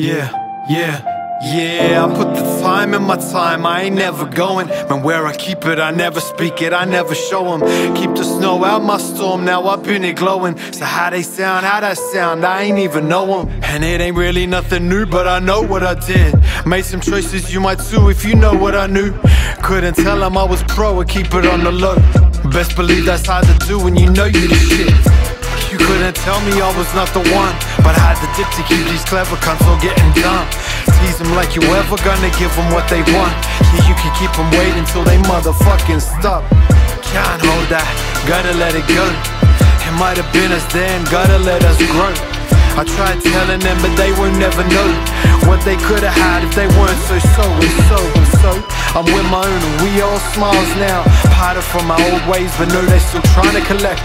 Yeah, yeah, yeah. I put the time in my time, I ain't never going. Man, where I keep it, I never speak it, I never show them. Keep the snow out my storm, now I've been it glowing. So, how they sound, how that sound, I ain't even know them. And it ain't really nothing new, but I know what I did. Made some choices you might too if you know what I knew. Couldn't tell them I was pro, I keep it on the low. Best believe that's hard to do when you know you the shit. Couldn't tell me I was not the one But I had the dip to keep these clever cunts all getting dumb Tease them like you ever gonna give them what they want. Yeah, you can keep them waiting till they motherfucking stop. Can't hold that, gotta let it go. It might have been us then, gotta let us grow. I tried telling them but they would never know What they could have had if they weren't so so and so and so. I'm with my own and we all smiles now. Parted from my old ways but know they still trying to collect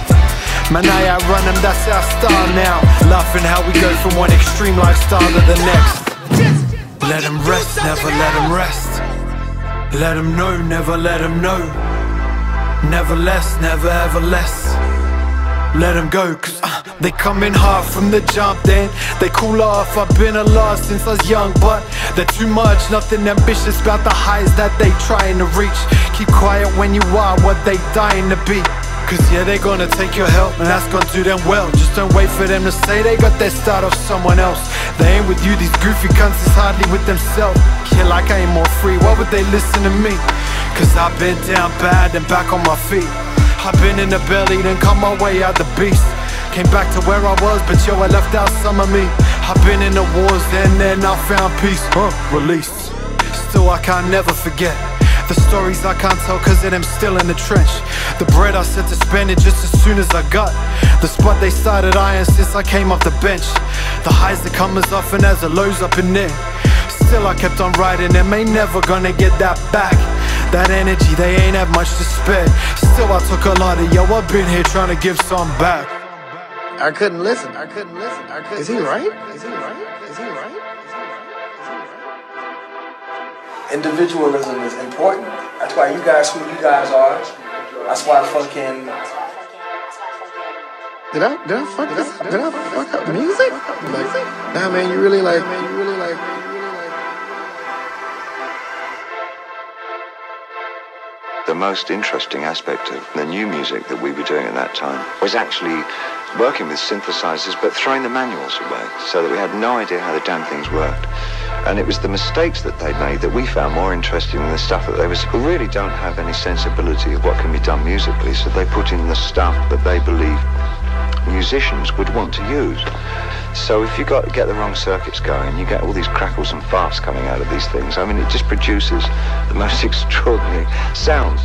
Man, I outrun them, that's our style now. Laughing how we go from one extreme lifestyle to the next. Let them rest, never let them rest. Let them know, never let them know. Never less, never ever less. Let them go, cause uh, they come in hard from the jump then. They cool off, I've been a lost since I was young But they're too much, nothing ambitious about the highs that they trying to reach. Keep quiet when you are what they dying to be Cause yeah, they gonna take your help and that's gonna do them well. Just don't wait for them to say they got their start off someone else. They ain't with you, these goofy cunts is hardly with themselves. Yeah, like I ain't more free, why would they listen to me? Cause I've been down bad and back on my feet. I've been in the belly, then come my way out the beast. Came back to where I was, but yo, I left out some of me. I've been in the wars, and then I found peace, huh, released Still I can't never forget the stories I can't tell cause of them still in the trench. The bread I said to spend it just as soon as I got. The spot they started eyeing since I came off the bench. The highs that come as often as the lows up in there. Still I kept on riding them, ain't never gonna get that back. That energy, they ain't have much to spare. Still I took a lot of yo, I've been here trying to give some back. I couldn't listen, I couldn't listen, I couldn't Is he right? Is he right? Is he right? Individualism is important. That's why you guys who you guys are. That's why fucking. Did I did I fuck this? Did I fuck up music? Like, nah, man, you really like, man, you really like. The most interesting aspect of the new music that we were doing at that time was actually working with synthesizers but throwing the manuals away so that we had no idea how the damn things worked. And it was the mistakes that they made that we found more interesting than the stuff that they was really don't have any sensibility of what can be done musically, so they put in the stuff that they believe musicians would want to use. So if you got get the wrong circuits going, you get all these crackles and farts coming out of these things. I mean, it just produces the most extraordinary sounds.